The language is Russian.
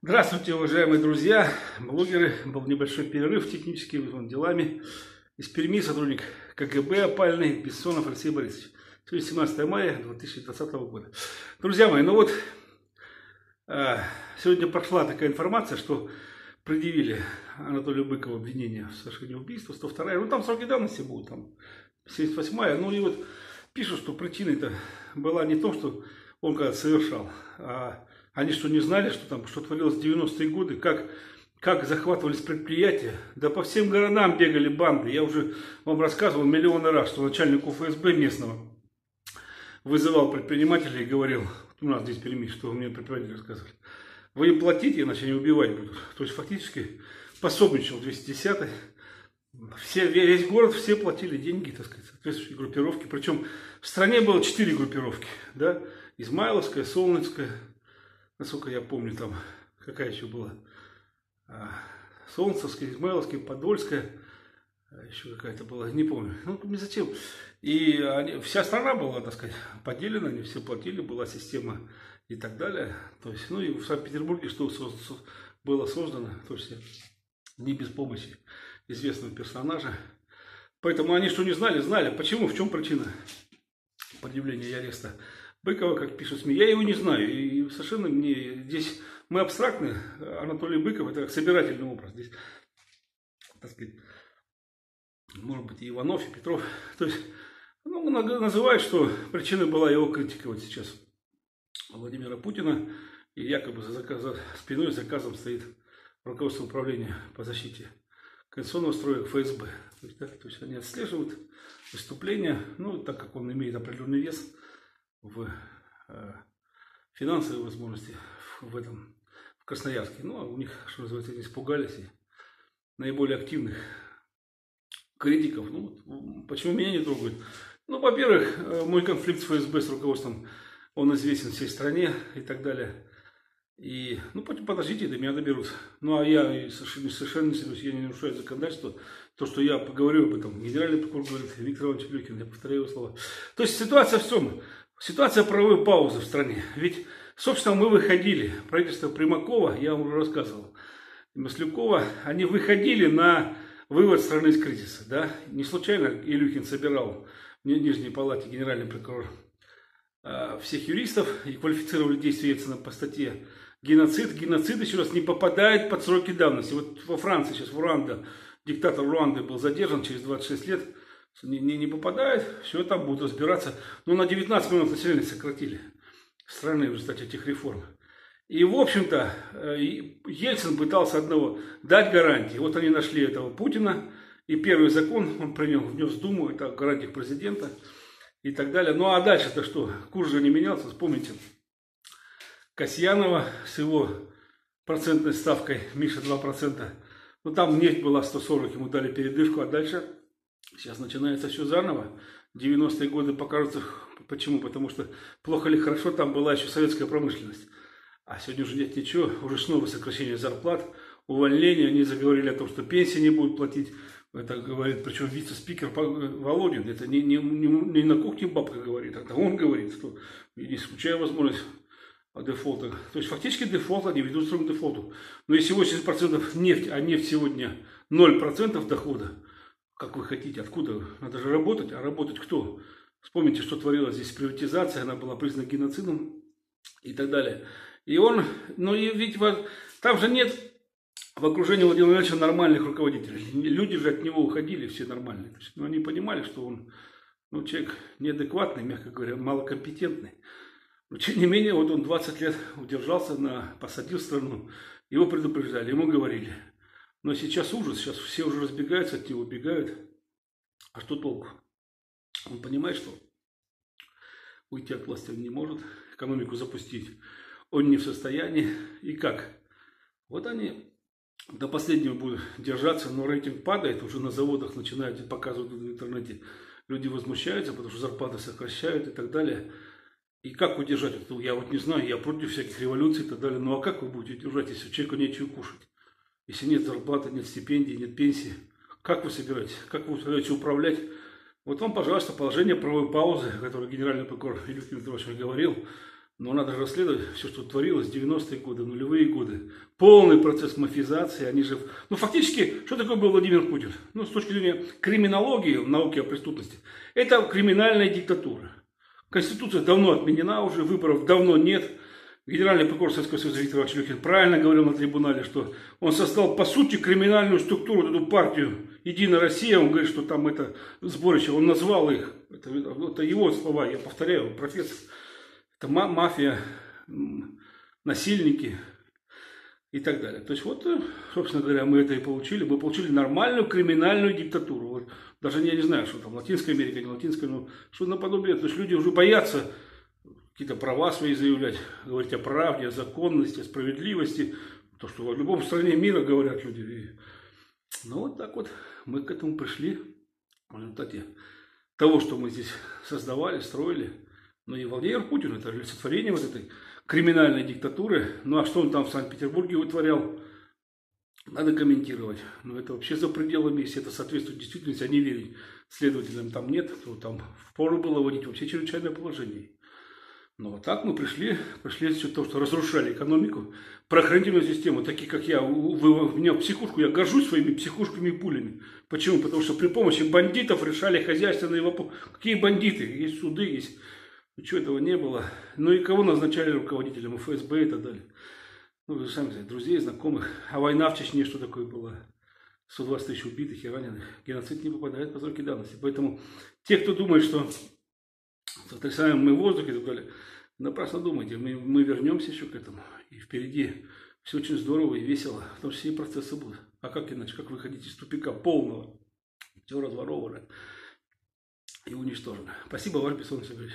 Здравствуйте, уважаемые друзья, блогеры. Был небольшой перерыв техническими делами. Из Перми сотрудник КГБ опальный Бессонов Алексей Борисович. Сегодня 17 мая 2020 года. Друзья мои, ну вот, а, сегодня прошла такая информация, что предъявили Анатолию Быкову обвинение в совершении убийства, 102 ну там сроки давности будут, там 78-я, ну и вот пишут, что причиной-то была не то, что он когда совершал, а они что, не знали, что там, что творилось в 90-е годы, как, как захватывались предприятия? Да по всем городам бегали банды. Я уже вам рассказывал миллионы раз, что начальник ФСБ местного вызывал предпринимателей и говорил, у нас здесь Перми, что мне предприниматели рассказывали, вы им платите, иначе они убивать будут. То есть фактически пособничал 210-й. Все, весь город, все платили деньги, так сказать, соответствующие группировки. Причем в стране было четыре группировки, да, Измайловская, Солнечская, насколько я помню, там, какая еще была, а, Солнцевская, Измайловская, Подольская, а еще какая-то была, не помню. Ну, не зачем. И они, вся страна была, так сказать, поделена, они все платили, была система и так далее. То есть, ну и в Санкт-Петербурге что было создано, то есть не без помощи известного персонажа. Поэтому они что не знали, знали. Почему, в чем причина предъявления и ареста? Быкова, как пишут СМИ, я его не знаю. И совершенно не... Здесь мы абстрактны. Анатолий Быков – это как собирательный образ. Здесь, так сказать, может быть, и Иванов, и Петров. То есть, ну, называют, что причиной была его критика вот сейчас Владимира Путина. И якобы за, заказ, за спиной заказом стоит руководство управления по защите конституционного строя ФСБ. То есть, да, то есть они отслеживают выступления, ну, так как он имеет определенный вес – в э, финансовые возможности в этом в Красноярске. Ну, а у них, что называется, не испугались. И наиболее активных критиков. Ну, почему меня не трогают? Ну, во-первых, э, мой конфликт с ФСБ, с руководством, он известен всей стране и так далее. И, ну, подождите, до меня доберутся. Ну, а я совершенно, не serious, я не нарушаю законодательство. То, что я поговорю об этом, генеральный прокурор говорит, Виктор Иванович Люкин, я повторяю его слова. То есть ситуация в чем? Ситуация правовой паузы в стране. Ведь, собственно, мы выходили, правительство Примакова, я вам уже рассказывал, Маслюкова, они выходили на вывод страны из кризиса. Да? Не случайно Илюхин собирал в Нижней палате генеральный прокурор а, всех юристов и квалифицировали действия Ельцина по статье геноцид. Геноцид, еще раз, не попадает под сроки давности. Вот во Франции сейчас, в Руанда, диктатор Руанды был задержан через 26 лет – не, не, не попадает, все там будут разбираться. Но на 19 миллионов населения сократили страны в результате этих реформ. И, в общем-то, э, Ельцин пытался одного дать гарантии. Вот они нашли этого Путина, и первый закон он принял, внес в Думу, это гарантия президента и так далее. Ну а дальше-то что? Курс же не менялся, вспомните. Касьянова с его процентной ставкой, Миша 2%. Ну там нефть была 140, ему дали передышку, а дальше Сейчас начинается все заново. 90-е годы покажутся... Почему? Потому что плохо или хорошо, там была еще советская промышленность. А сегодня уже нет ничего, уже снова сокращение зарплат, увольнение, они заговорили о том, что пенсии не будут платить. Это говорит, причем вице-спикер Володин, это не, не, не, не на кухне бабка говорит, это он говорит, что не исключая возможность дефолта. То есть фактически дефолт, они ведут к дефолту. Но если 80% нефть, а нефть сегодня 0% дохода, как вы хотите, откуда? Надо же работать, а работать кто? Вспомните, что творилась здесь приватизация, она была признана геноцидом и так далее. И он, ну и ведь там же нет в окружении Владимира Владимировича нормальных руководителей. Люди же от него уходили все нормальные. Есть, ну, они понимали, что он ну, человек неадекватный, мягко говоря, малокомпетентный. Но тем не менее, вот он 20 лет удержался, на, посадил страну. Его предупреждали, ему говорили – но сейчас ужас, сейчас все уже разбегаются от него, убегают. А что толку? Он понимает, что уйти от власти он не может, экономику запустить он не в состоянии. И как? Вот они до последнего будут держаться, но рейтинг падает, уже на заводах начинают показывать в интернете. Люди возмущаются, потому что зарплаты сокращают и так далее. И как удержать? Я вот не знаю, я против всяких революций и так далее. Ну а как вы будете держать, если человеку нечего кушать? Если нет зарплаты, нет стипендии, нет пенсии, как вы собираетесь? Как вы собираетесь управлять? Вот вам, пожалуйста, положение правовой паузы, которое генеральный прокурор Илюхин Петрович говорил. Но надо же расследовать все, что творилось в 90-е годы, нулевые годы. Полный процесс мафизации, они же... Ну, фактически, что такое был Владимир Путин? Ну, с точки зрения криминологии, науки о преступности, это криминальная диктатура. Конституция давно отменена уже, выборов давно нет. Генеральный прокурор Советского Союза Виктор Иванович Илюхин правильно говорил на трибунале, что он создал, по сути, криминальную структуру, эту партию «Единая Россия». Он говорит, что там это сборище, он назвал их. Это, это его слова, я повторяю, профессор. Это мафия, насильники и так далее. То есть вот, э, собственно говоря, мы это и получили. Мы получили нормальную криминальную диктатуру. Вот, даже я не знаю, что там, Латинская Америка, не Латинская, но что наподобие. То есть люди уже боятся какие-то права свои заявлять, говорить о правде, о законности, о справедливости. То, что в любом стране мира говорят люди. И, ну вот так вот мы к этому пришли в результате того, что мы здесь создавали, строили. Ну и Владимир Путин, это олицетворение вот этой криминальной диктатуры. Ну а что он там в Санкт-Петербурге вытворял, надо комментировать. Но это вообще за пределами, если это соответствует действительности, а не верить следователям там нет, то там впору было вводить вообще чрезвычайное положение. Но вот так мы пришли, пришли за то, что разрушали экономику, правоохранительную систему, такие как я, вы меня в психушку, я горжусь своими психушками и пулями. Почему? Потому что при помощи бандитов решали хозяйственные вопросы. Какие бандиты? Есть суды, есть Ничего этого не было. Ну и кого назначали руководителем ФСБ и так далее. Ну, вы сами знаете, друзей, знакомых. А война в Чечне что такое была? 120 тысяч убитых и раненых. Геноцид не попадает по сроки давности. Поэтому те, кто думает, что сотрясаем мы воздух и так далее, напрасно думайте. Мы, мы вернемся еще к этому. И впереди все очень здорово и весело. В том числе и процессы будут. А как иначе? Как выходить из тупика полного? Все разворовано и уничтожено. Спасибо, ваш Бессонов Сергеевич.